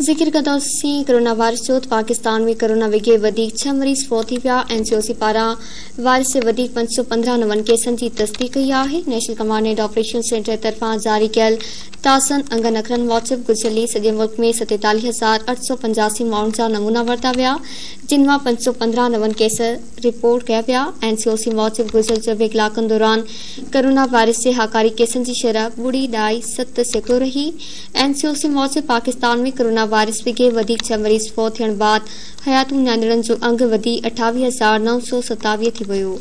ज़िक्र कंदासीं corona virus जो पाकिस्तान में कोरोना विघे छह मरीज़ फौत थी विया एनसीओसी पारां वायरस से वधीक पंज सौ पंद्रहं नवनि केसनि जी तस्दीक कई आहे। नेशनल कमांड ऑपरेशन सेंटर तरफ़ां जारी कयल तासन अंगन अखरनि मूजिबि गुज़िरियली सॼे मुल्क में सतेतालीह हज़ार अठ सौ पंजासी माण्हुनि जा नमूना वरिता विया जिन माँ पंज सौ पंद्रहं नवनि केस रिपोर्ट कया विया एनसीओसी मूजिबि गुज़िरियल चोवीह कलाकनि दौरान कोरोना वायरस जे हाकारी केसनि जी शरह ॿुड़ी ॾाई सत सैकड़ो रही। एनसीओसी मूजिबि पाकिस्तान में कोरोना वायरस विघे वधीक छह मरीज़ फौत थियण बाद हयातूं ञाणीड़नि जो अंग वधी अठावीह हज़ार नौ सौ सतावीह थी वियो।